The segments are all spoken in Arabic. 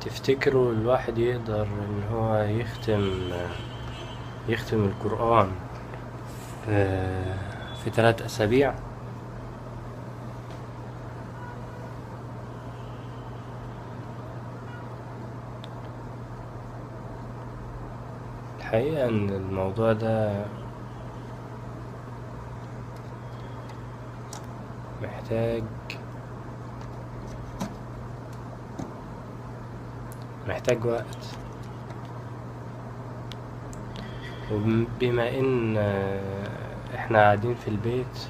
تفتكروا الواحد يقدر إن هو يختم يختم القرآن في في ثلاث أسابيع؟ الحقيقة إن الموضوع ده محتاج محتاج وقت. وبما إن إحنا قاعدين في البيت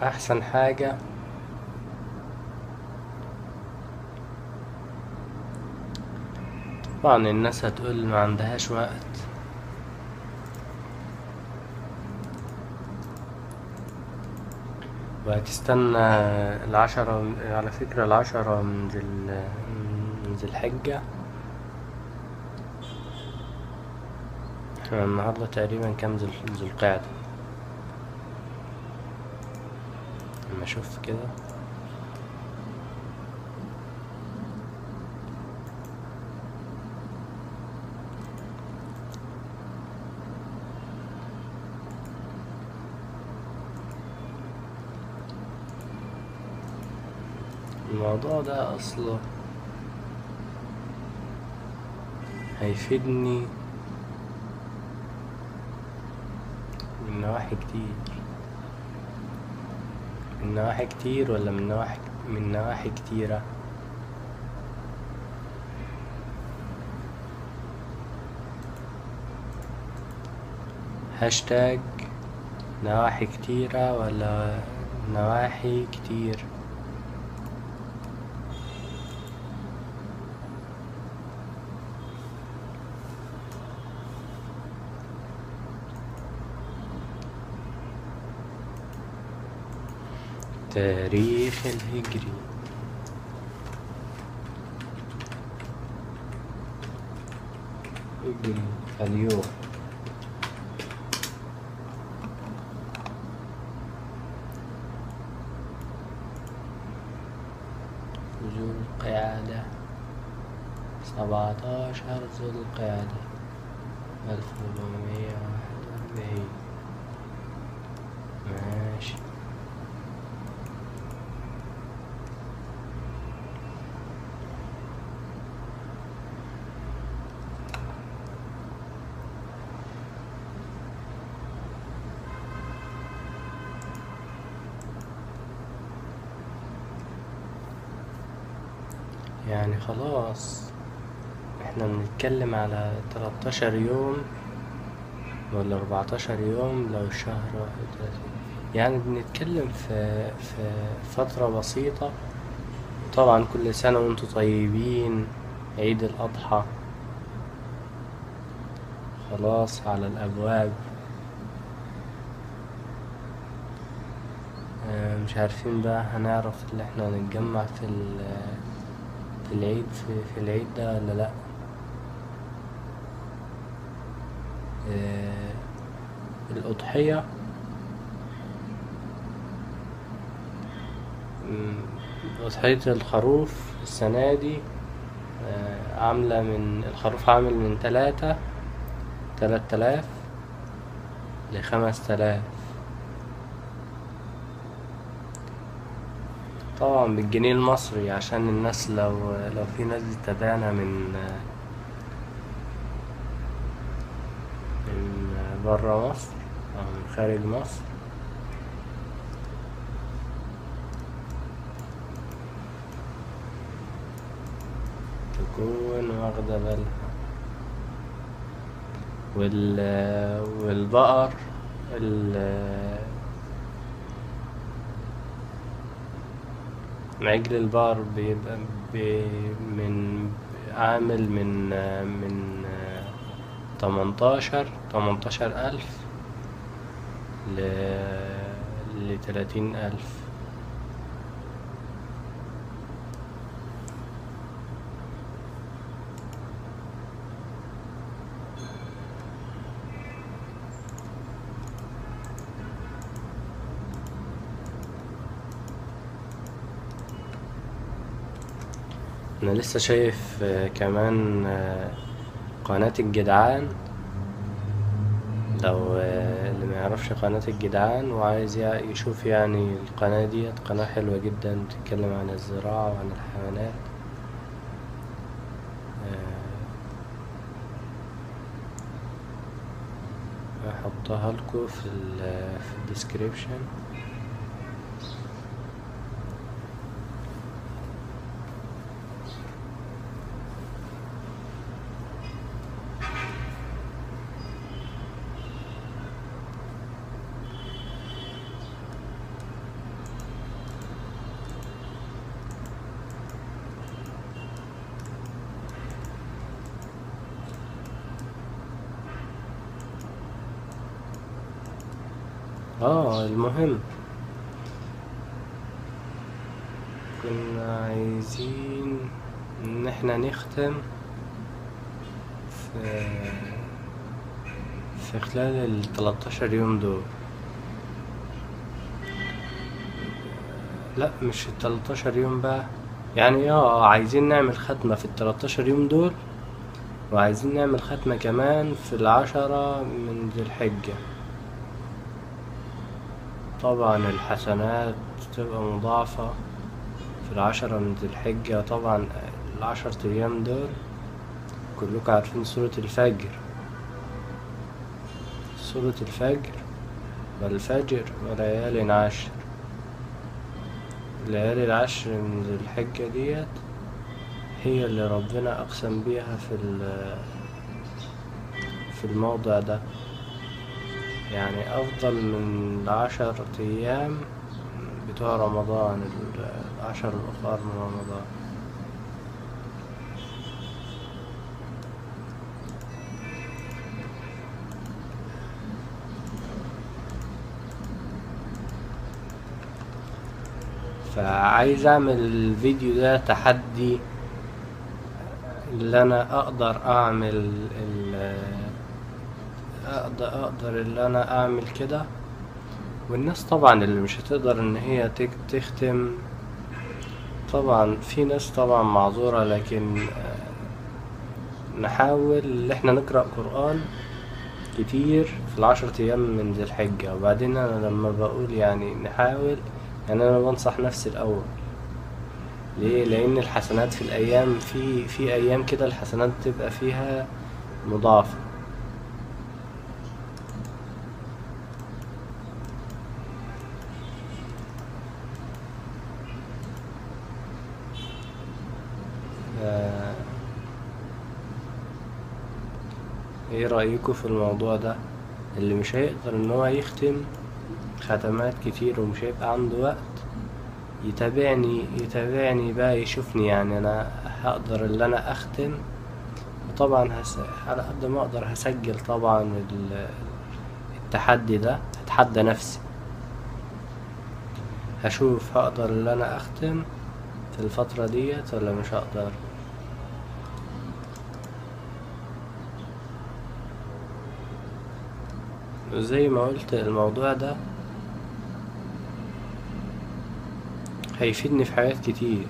فأحسن حاجة طبعا الناس هتقول ما عندهاش وقت. وهتستنى العشرة على فكرة العشرة من ذي من ذي الحجة. إحنا النهاردة تقريبا كام ذي القعدة؟ لما أشوف كده. الموضوع ده أصلا هيفيدني من نواحي كتير. من نواحي كتير ولا من نواحي من نواحي كتيرة؟ هاشتاج نواحي كتيرة ولا نواحي كتير؟ تاريخ الهجري. هجري اليوم. ذو القعدة. سبعتاشر ذو القعدة. ألف وأربعين ماشي يعني خلاص. إحنا بنتكلم على 13 يوم ولا 14 يوم لو الشهر واحد. يعني بنتكلم في في فترة بسيطة. طبعا كل سنة وأنتم طيبين. عيد الأضحى. خلاص على الأبواب. آه، مش عارفين بقى هنعرف اللي إحنا نتجمع في في العيد في, في العيد ده ولا لأ؟ آه، الأضحية. أضحية الخروف السنة دي آه، عاملة من الخروف عامل من تلاتة تلات تلاف لخمس تلاف. طبعا بالجنيه المصري عشان الناس لو لو في ناس بتتابعنا من من برا مصر أو من خارج مصر. تكون واخدة بالها. وال والبقر ال عجل البقر بيبقى بي من عامل من من تمنتاشر تمنتاشر ألف لتلاتين ألف. أنا لسه شايف آه، كمان آه، قناة الجدعان. لو آه، اللي ما يعرفش قناة الجدعان وعايز يشوف يعني القناة ديت قناة حلوة جدا بتتكلم عن الزراعة وعن الحيوانات. هحطها لكم في في الديسكريبشن. آه المهم. كنا عايزين إن إحنا نختم في في خلال ال 13 يوم دول. لا مش ال 13 يوم بقى. يعني آه عايزين نعمل ختمة في ال 13 يوم دول وعايزين نعمل ختمة كمان في العشرة من ذي الحجة. طبعا الحسنات تبقى مضاعفة في العشرة من ذي الحجة. طبعا العشر أيام دول كلكم عارفين سورة الفجر. سورة الفجر والفجر وليال عشر. الليالي العشر من ذي الحجة ديت هي اللي ربنا أقسم بيها في في الموضع ده. يعني أفضل من العشر أيام بتوع رمضان ال- العشر الأخرى من رمضان. فعايز أعمل الفيديو ده تحدي اللي أنا أقدر أعمل ال أقدر أقدر اللي أنا أعمل كده. والناس طبعا اللي مش هتقدر إن هي تختم طبعا في ناس طبعا معذورة لكن آه، نحاول إن إحنا نقرأ قرآن كتير في العشرة أيام من ذي الحجة. وبعدين أنا لما بقول يعني نحاول يعني أنا بنصح نفسي الأول. ليه؟ لأن الحسنات في الأيام في في أيام كده الحسنات تبقى فيها مضاعفة. آه، إيه رأيكم في الموضوع ده؟ اللي مش هيقدر إن هو يختم ختمات كتير ومش هيبقى عنده وقت يتابعني يتابعني بقى يشوفني يعني أنا هقدر اللي أنا أختم. وطبعا هس... على قد ما أقدر هسجل طبعا ال- التحدي ده أتحدى نفسي. هشوف هقدر اللي أنا أختم في الفترة ديت ولا مش هقدر. زي ما قلت الموضوع ده هيفيدني في حاجات كتير.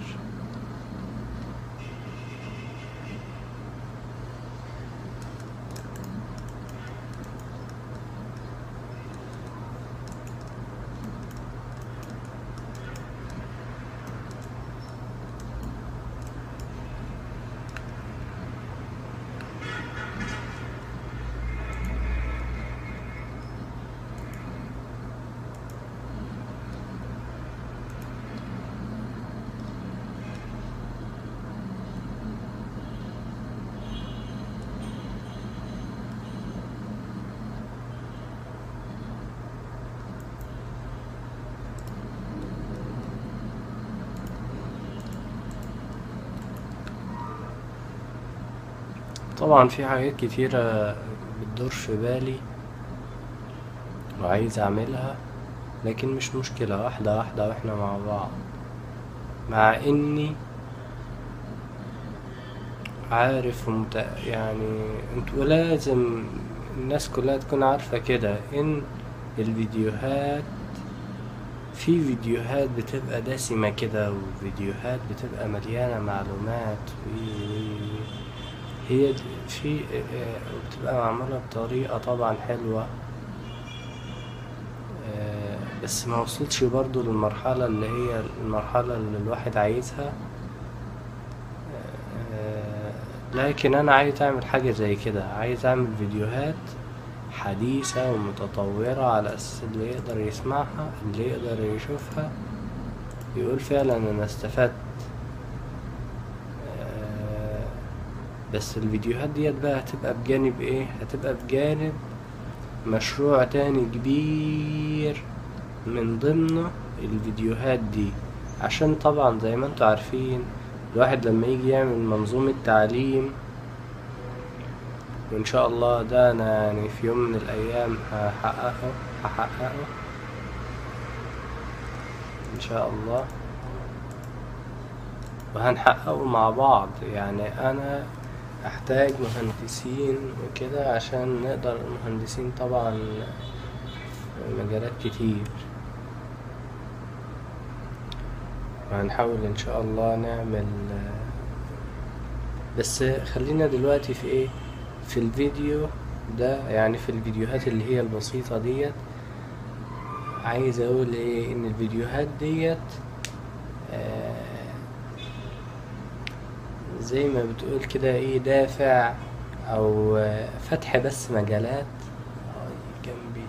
طبعا في حاجات كتيرة بتدور في بالي وعايز أعملها لكن مش مشكلة واحدة واحدة وإحنا مع بعض. مع إني عارف ومت... يعني أنتوا لازم الناس كلها تكون عارفة كده إن الفيديوهات في فيديوهات بتبقى دسمة كده وفيديوهات بتبقى مليانة معلومات. و و- هي في آه، بتبقى معمولة بطريقة طبعا حلوة. آه، بس ما وصلتش برضو للمرحلة اللي هي المرحلة اللي الواحد عايزها. آه، لكن أنا عايز أعمل حاجة زي كده. عايز أعمل فيديوهات حديثة ومتطورة على أساس اللي يقدر يسمعها اللي يقدر يشوفها يقول فعلا أنا استفدت آه، بس الفيديوهات ديت بقى هتبقى بجانب إيه؟ هتبقى بجانب مشروع تاني كبير من ضمنه الفيديوهات دي. عشان طبعا زي ما أنتوا عارفين الواحد لما يجي يعمل منظومة تعليم وإن شاء الله ده أنا يعني في يوم من الأيام هحققه هحققه. إن شاء الله. وهنحققه مع بعض. يعني أنا أحتاج مهندسين وكده عشان نقدر مهندسين طبعا مجالات كتير. وهنحاول إن شاء الله نعمل بس خلينا دلوقتي في إيه؟ في الفيديو ده يعني في الفيديوهات اللي هي البسيطة ديت. عايز أقول إيه؟ إن الفيديوهات ديت آه، زي ما بتقول كده إيه دافع أو فتح بس مجالات. جنبي.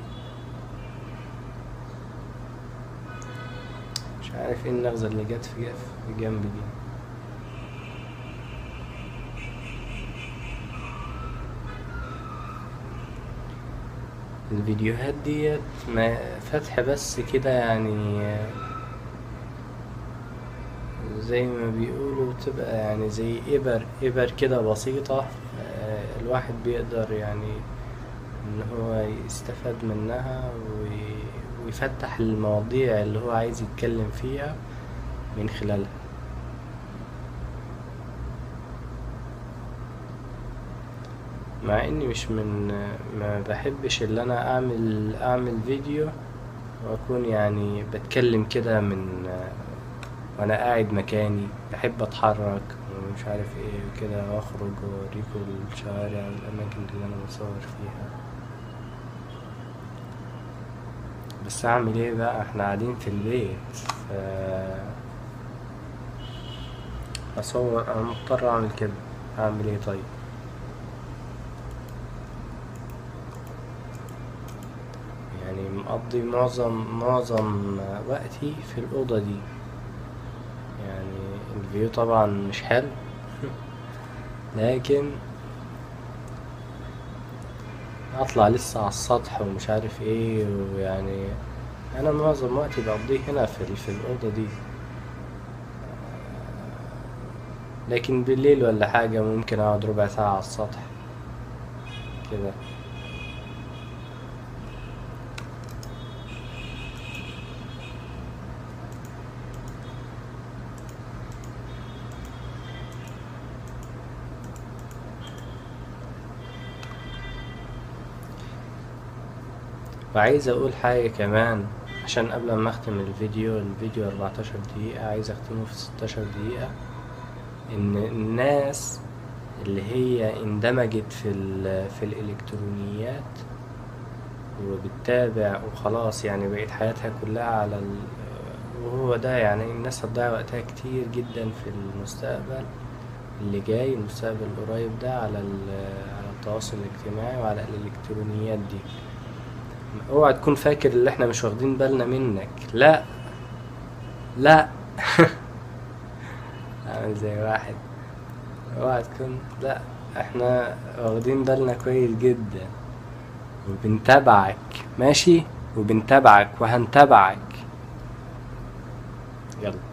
مش عارف إيه النغزة اللي جت في جنبي دي. الفيديوهات ديت فتح بس كده يعني زي ما بيقولوا بتبقى يعني زي إبر إبر كده بسيطة آه، الواحد بيقدر يعني إن هو يستفاد منها وي- ويفتح المواضيع اللي هو عايز يتكلم فيها من خلالها. مع إني مش من ما بحبش اللي أنا أعمل أعمل فيديو وأكون يعني بتكلم كده من وأنا قاعد مكاني بحب أتحرك ومش عارف إيه وكده وأخرج واوريكم الشوارع والأماكن اللي أنا بصور فيها. بس أعمل إيه بقى؟ إحنا قاعدين في البيت ف أصور أنا مضطر أعمل كده. أعمل إيه طيب؟ يعني مقضي معظم معظم وقتي في الأوضة دي. الفيو طبعا مش حلو. لكن أطلع لسه على السطح ومش عارف إيه ويعني أنا معظم وقتي بقضيه هنا في في الأوضة دي. لكن بالليل ولا حاجة ممكن أقعد ربع ساعة على السطح كده. وعايز أقول حاجة كمان عشان قبل ما أختم الفيديو الفيديو 14 دقيقة عايز أختمه في 16 دقيقة إن الناس اللي هي اندمجت في في الإلكترونيات وبتتابع وخلاص يعني بقت حياتها كلها على ال... وهو ده يعني الناس هتضيع وقتها كتير جدا في المستقبل اللي جاي المستقبل القريب ده على. على التواصل الاجتماعي وعلى الإلكترونيات دي اوعى تكون فاكر اللي إحنا مش واخدين بالنا منك. لا. لا. عامل زي واحد. اوعى تكون لا. إحنا واخدين بالنا كويس جدا. وبنتابعك. ماشي؟ وبنتابعك وهنتابعك. يلا.